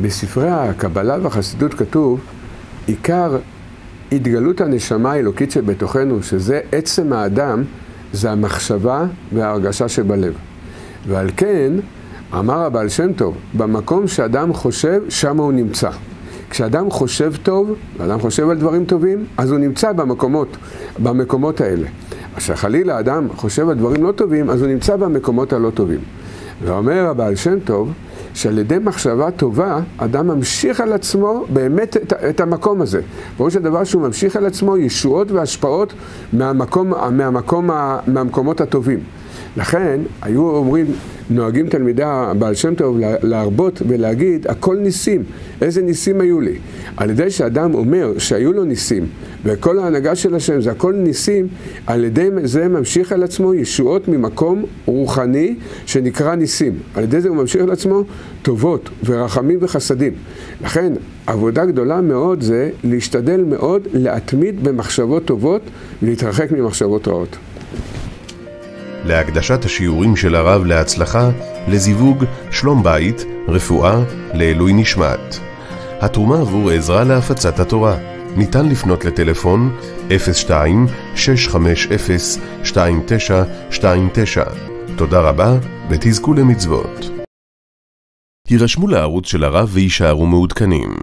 בספרי הקבלה והחסידות כתוב, עיקר התגלות הנשמה האלוקית שבתוכנו, שזה עצם האדם, זה המחשבה וההרגשה שבלב. ועל כן, אמר הבעל שם טוב, במקום שאדם חושב, שם הוא נמצא. כשאדם חושב טוב, ואדם חושב על דברים טובים, אז הוא נמצא במקומות, במקומות האלה. כשחלילה אדם חושב על דברים לא טובים, אז הוא נמצא במקומות הלא טובים. ואומר הבעל שם טוב, שעל ידי מחשבה טובה, אדם ממשיך על עצמו באמת את, את המקום הזה. ברור שהדבר שהוא ממשיך על עצמו, ישועות והשפעות מהמקום, מהמקום, מהמקומות הטובים. לכן, היו אומרים, נוהגים תלמידי הבעל שם טוב להרבות ולהגיד, הכל ניסים. איזה ניסים היו לי? על ידי שאדם אומר שהיו לו ניסים, וכל ההנהגה של השם זה הכל ניסים, על ידי זה ממשיך על עצמו ישועות ממקום רוחני שנקרא ניסים. על ידי זה הוא ממשיך על עצמו טובות ורחמים וחסדים. לכן, עבודה גדולה מאוד זה להשתדל מאוד להתמיד במחשבות טובות ולהתרחק ממחשבות רעות. להקדשת השיעורים של הרב להצלחה, לזיווג, שלום בית, רפואה, לעילוי נשמת. התרומה עבור עזרה להפצת התורה. ניתן לפנות לטלפון 02-650-2929. תודה רבה ותזכו למצוות. הירשמו לערוץ של הרב ויישארו מעודכנים.